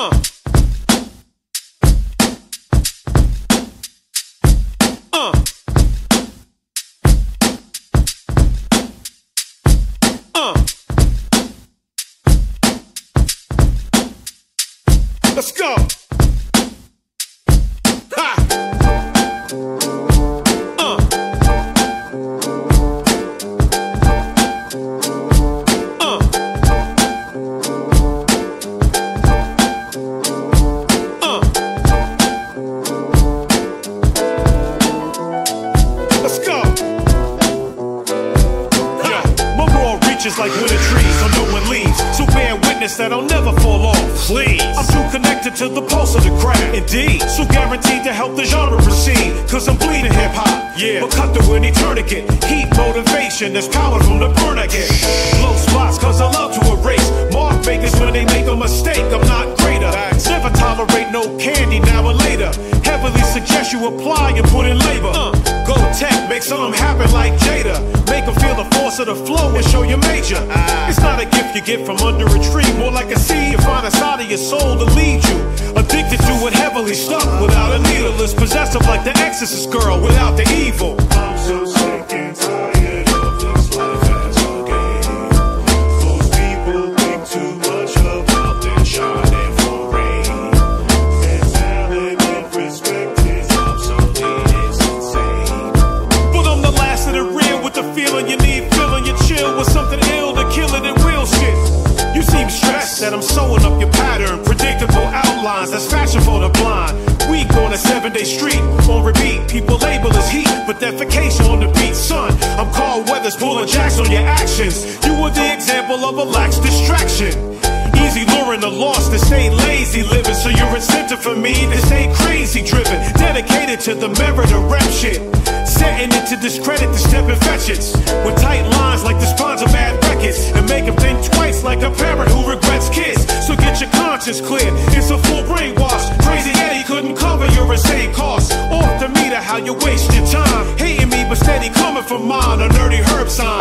Uh. Uh. Uh. Let's go. Roar like winter trees, so no one leaves. So bear witness that I'll never fall off. Please, I'm too connected to the pulse of the crowd. Indeed, so guaranteed to help the genre proceed. Cause I'm bleeding hip hop. Yeah, but cut through any tourniquet. Heat motivation, there's power from the burn I get. Blow spots, cause I love to erase. Mark makers when they make a mistake, I'm not greater. Never tolerate no candy now or later. Heavily suggest you apply and put in labor. Uh, go tech, make something happen like Jada. Make them feel the of the flow and show your major. It's not a gift you get from under a tree, more like a seed you find inside of your soul to lead you. Addicted to it, heavily stuck without a needle. Is possessive like the exorcist girl without the evil. I'm so sick and tired of this life as a game. Most people think too much about their shining for rain. And talent and respect is obsolete, it's insane. But I'm the last of the real with the feeling you need, feeling you chill with something ill to kill it and real shit. You seem stressed that I'm sewing up your pattern, predictable outlines that's fashion for the blind. Week on a seven day street, on repeat. People label as heat, but defecation on the beat, son. I'm Carl Weathers, pulling jacks on your actions. You were the example of a lax distraction. Easy luring the lost to stay lazy living, so you're incentive for me This ain't crazy driven. Dedicated to the merit of rap shit. Setting it to discredit the step infections. With tight conscience clear. It's a full brainwash. Crazy Eddie couldn't cover your insane costs. Off the meter, how you waste your time. Hating me, but steady coming from mine. A nerdy herb sign.